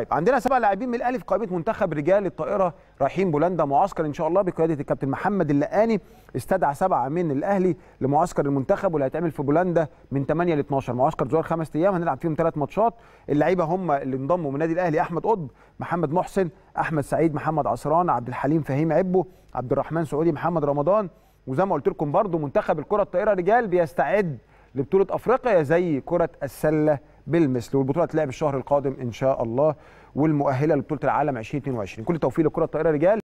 طيب عندنا سبع لاعبين من الاهلي في قائمة منتخب رجال الطائرة رايحين بولندا معسكر إن شاء الله بقيادة الكابتن محمد اللقاني استدعى سبعة من الأهلي لمعسكر المنتخب واللي هيتعمل في بولندا من 8 ل 12 معسكر زوار خمس أيام هنلعب فيهم ثلاث ماتشات. اللعيبة هم اللي انضموا من النادي الأهلي أحمد قطب محمد محسن أحمد سعيد محمد عصران عبد الحليم فهيم عبو عبد الرحمن سعودي محمد رمضان. وزي ما قلت لكم برضو منتخب الكرة الطائرة رجال بيستعد لبطولة أفريقيا زي كرة السلة بالمثل والبطوله هتلعب الشهر القادم إن شاء الله والمؤهلة لبطولة العالم 2022 كل التوفيق لكرة الطائرة رجال